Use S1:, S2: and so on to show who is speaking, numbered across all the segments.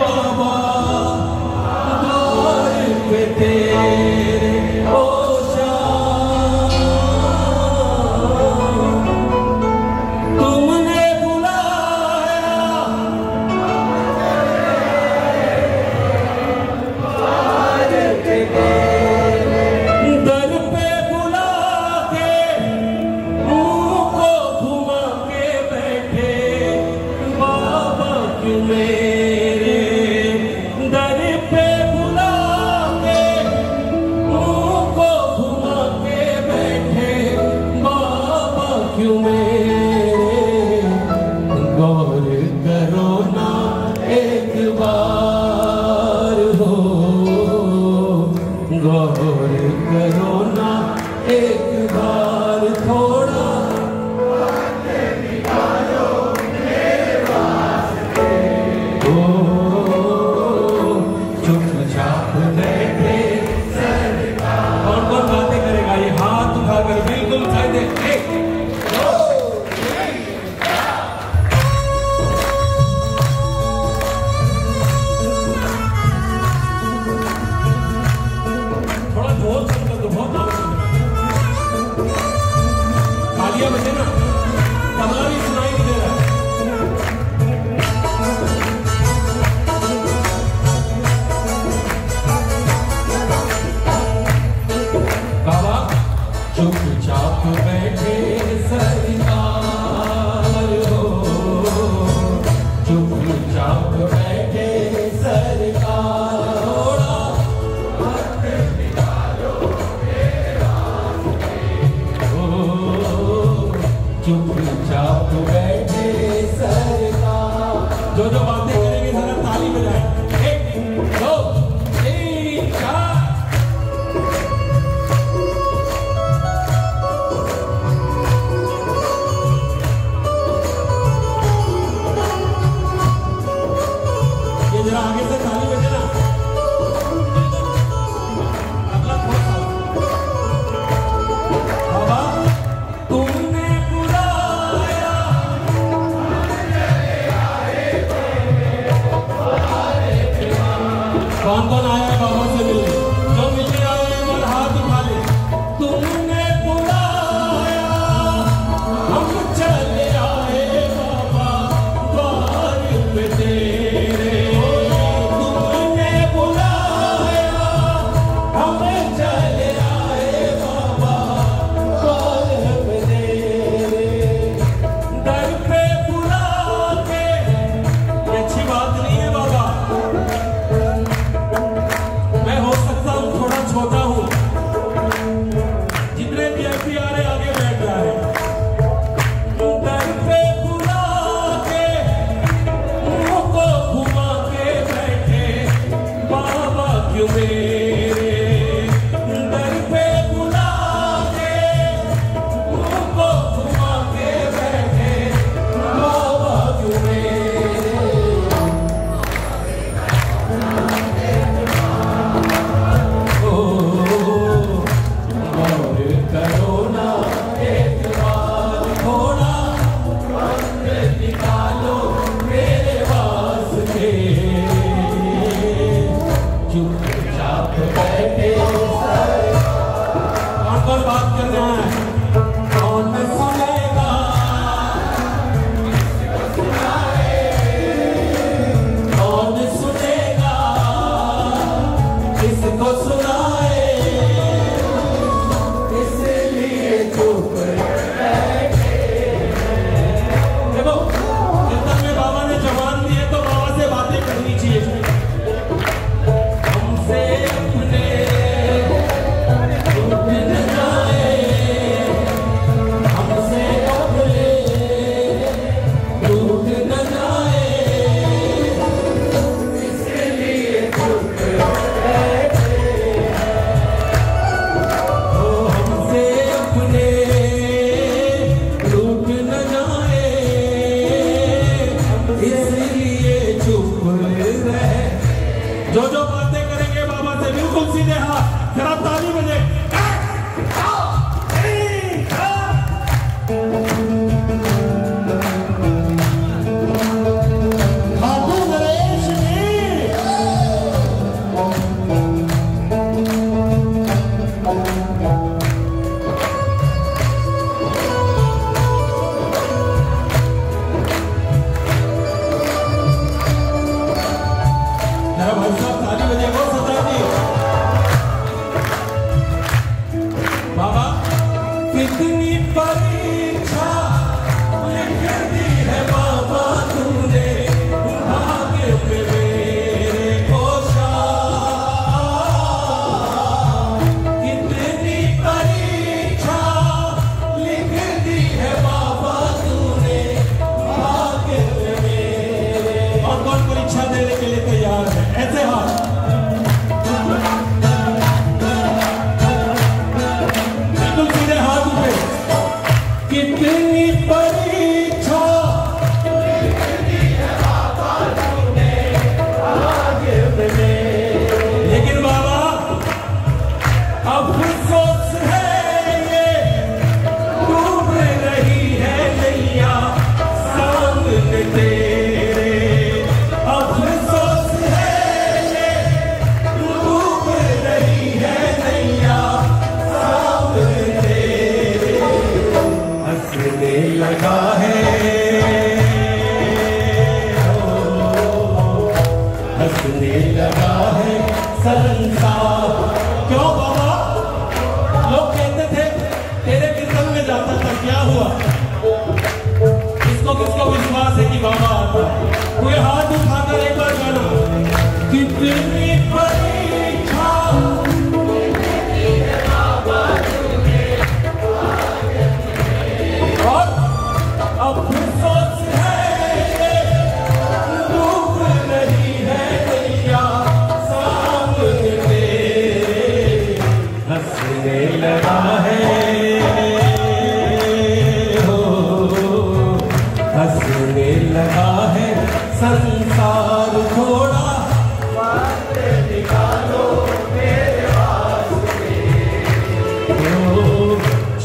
S1: बाबा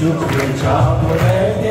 S1: चुप चाप रह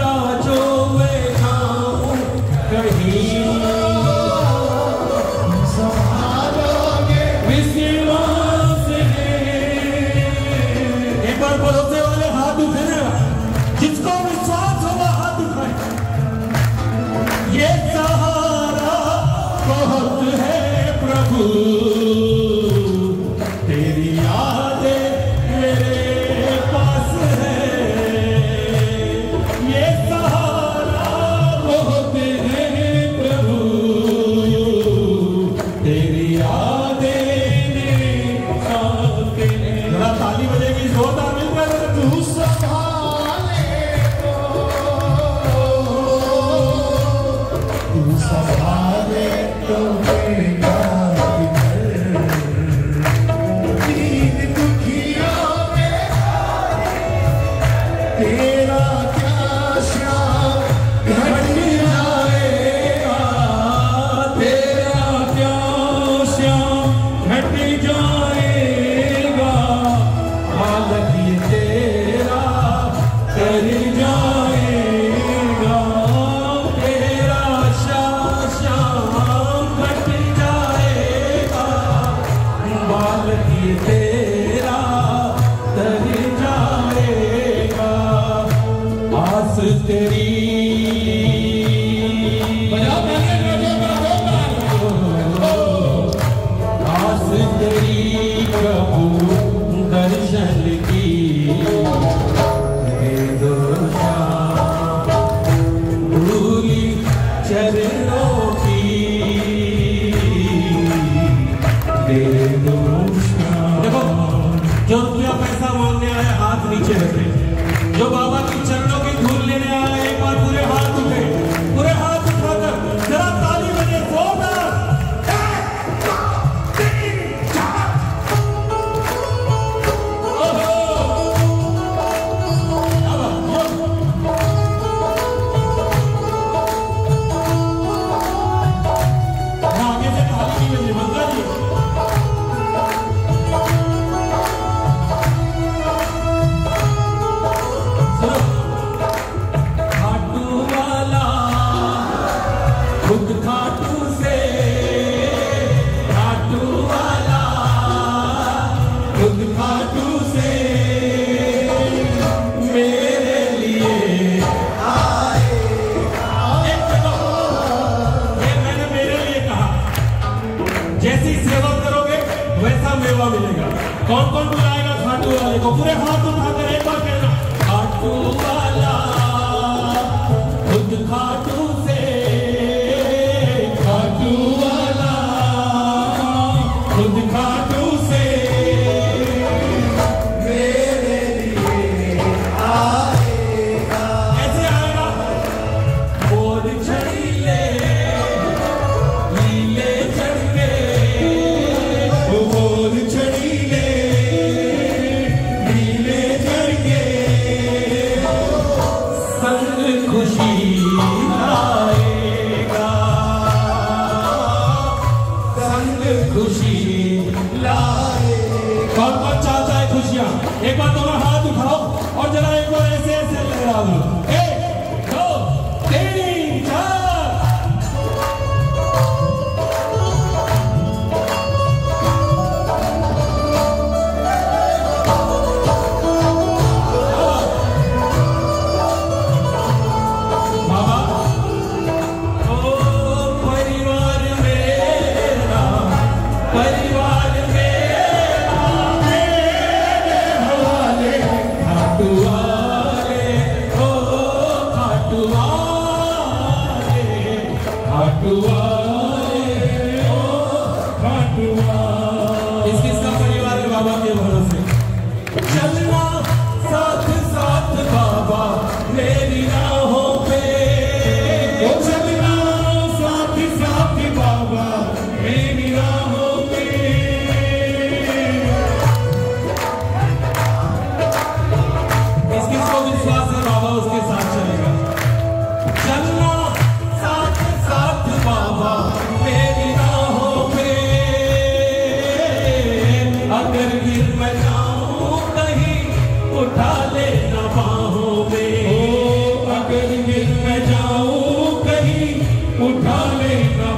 S2: उठा लेना।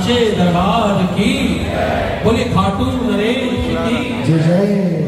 S2: सांचे दरबार की बोले खाटू नरेश की
S1: जय जय।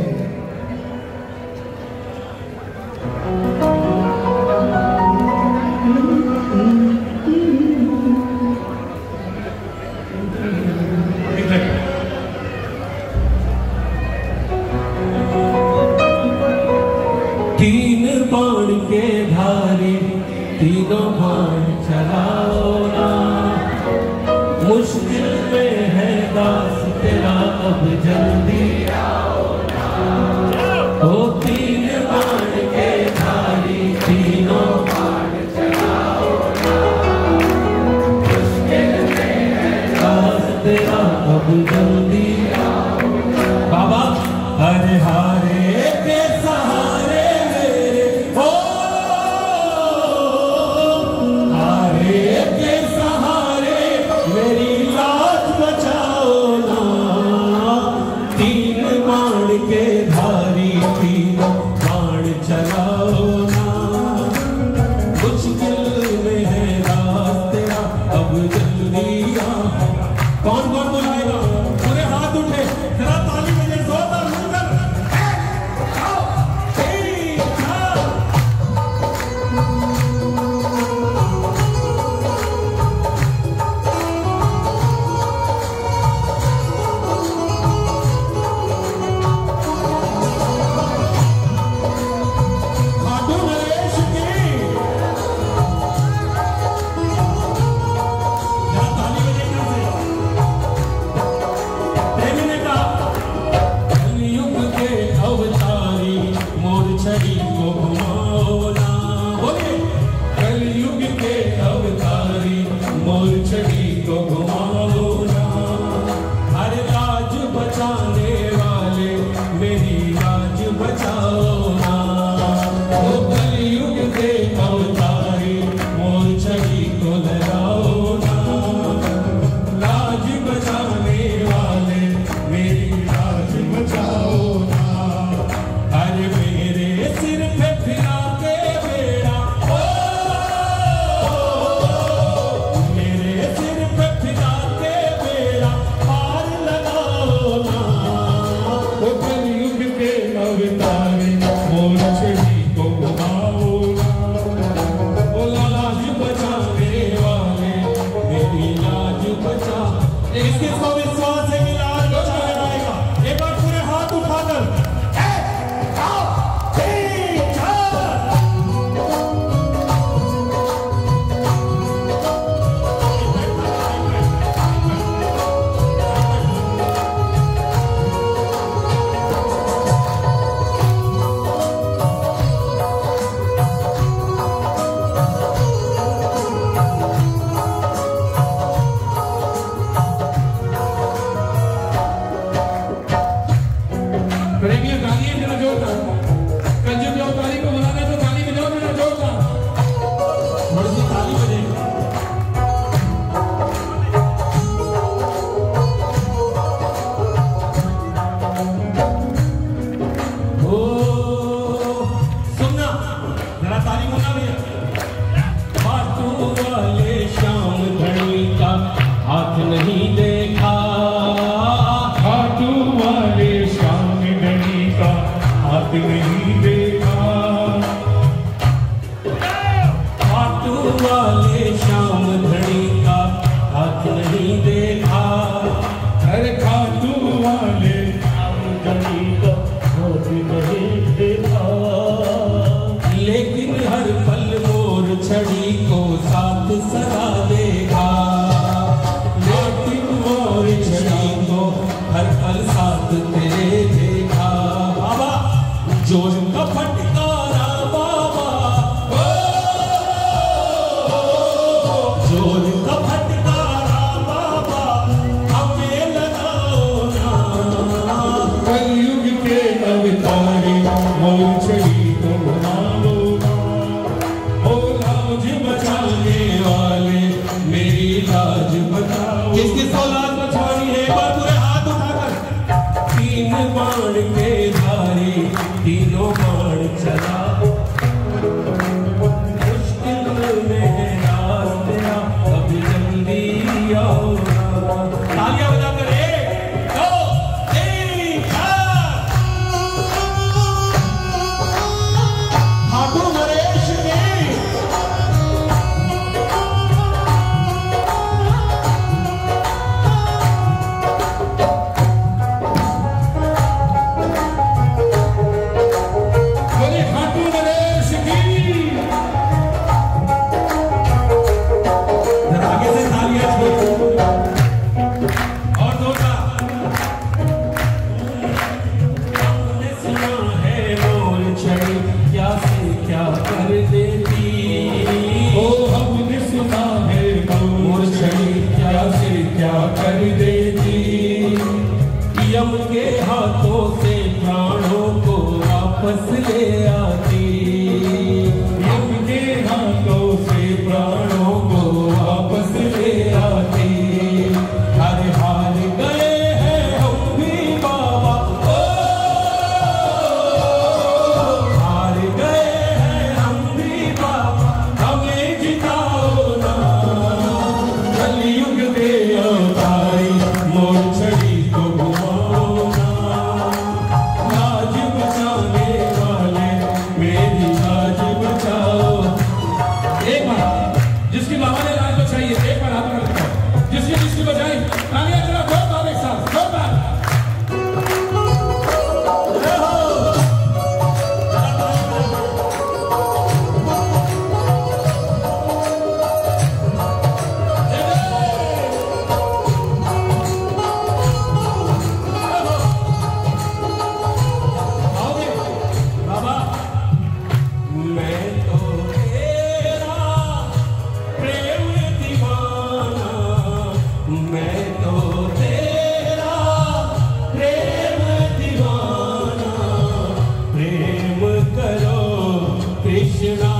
S1: Krishna.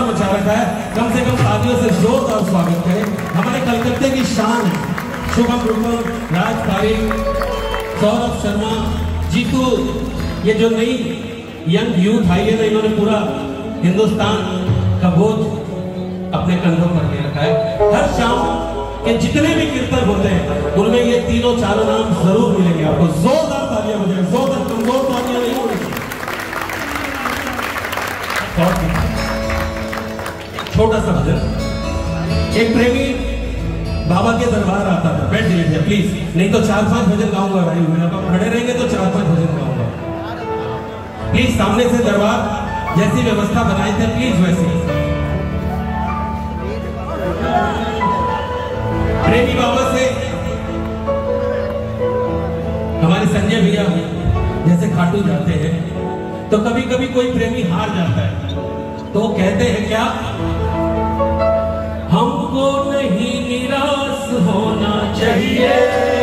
S1: तहलका मचा रखा है। कम से कम तालियों से जोरदार स्वागत करें। हमारे कलकत्ते की शान है। शुभम रुकम राज पारिक, सौरभ शर्मा, जीतू, ये जो नई यंग यूथ आई है ना, इन्होंने पूरा हिंदुस्तान का बोझ अपने कंधों पर ले रखा है। हर शाम के जितने भी कीर्तन होते हैं, उनमें ये तीनों चारों नाम ज़रूर मिलेंगे आपको। जोरदार तालियाँ बजाएँ। जोरदार कमज़ोर तालियाँ छोटा सा भजन। एक प्रेमी बाबा के दरबार आता था। बैठ लीजिए प्लीज़ नहीं तो चार पाँच भजन गाऊँगा भाई। मैं आप खड़े रहेंगे तो चार पाँच भजन गाऊँगा। प्लीज़ सामने से दरबार जैसी व्यवस्था बनाई थे प्लीज़ वैसी। प्रेमी बाबा से हमारे संजय भैया जैसे खाटू जाते हैं तो कभी कभी कोई प्रेमी हार जाता है। तो कहते हैं, क्या हमको नहीं निराश होना चाहिए।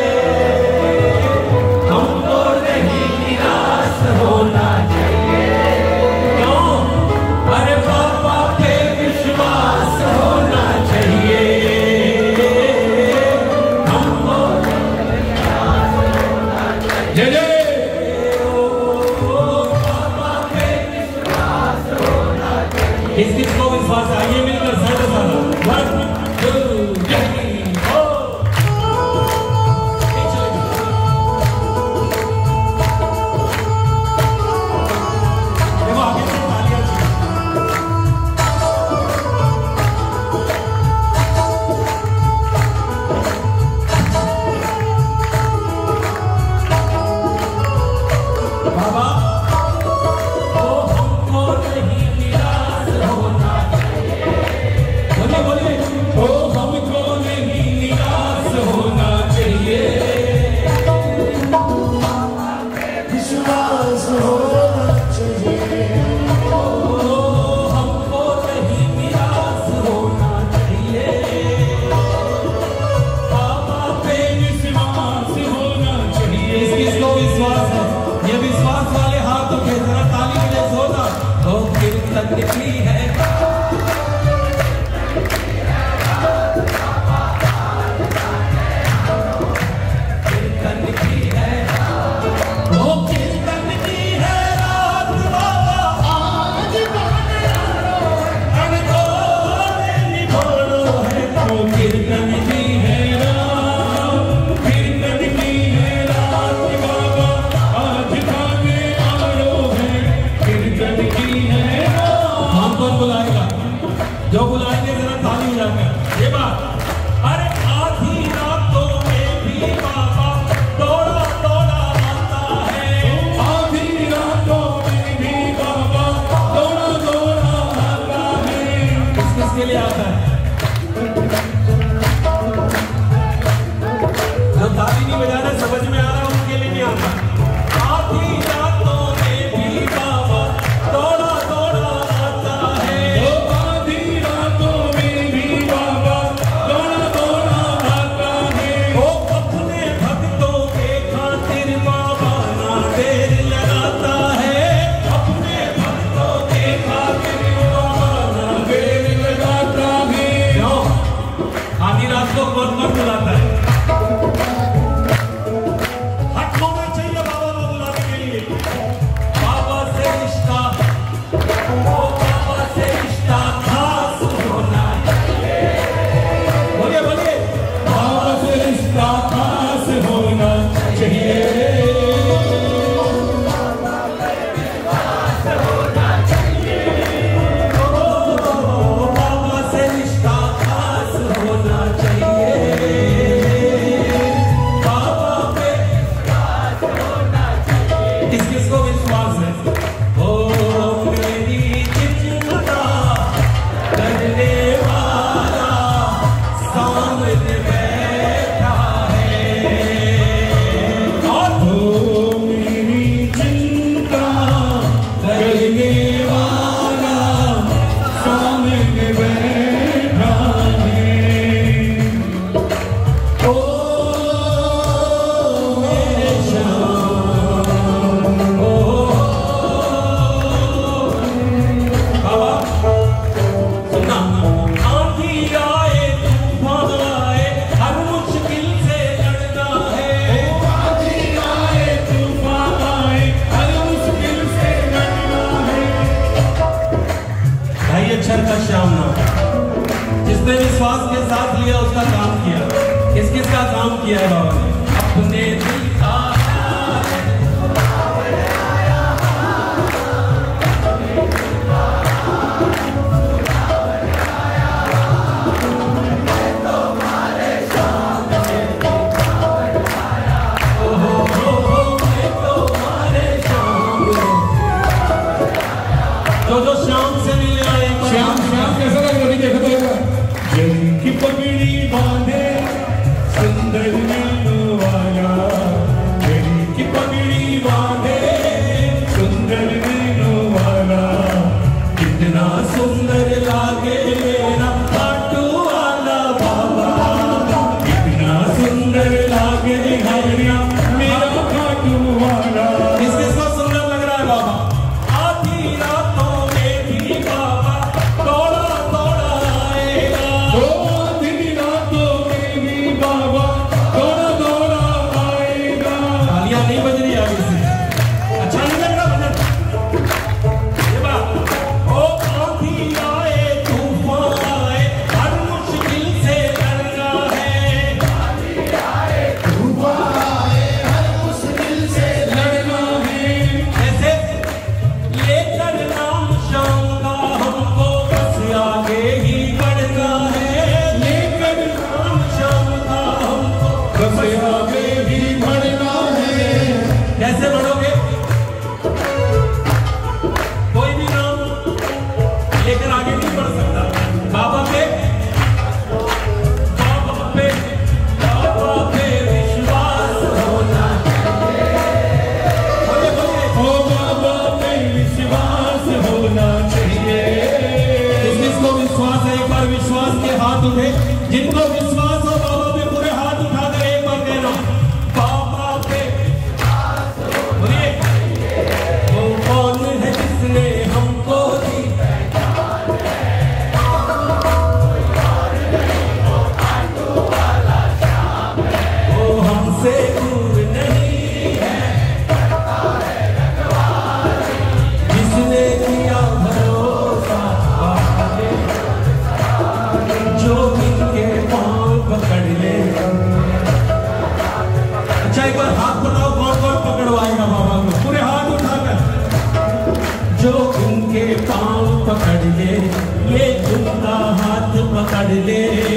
S2: viver.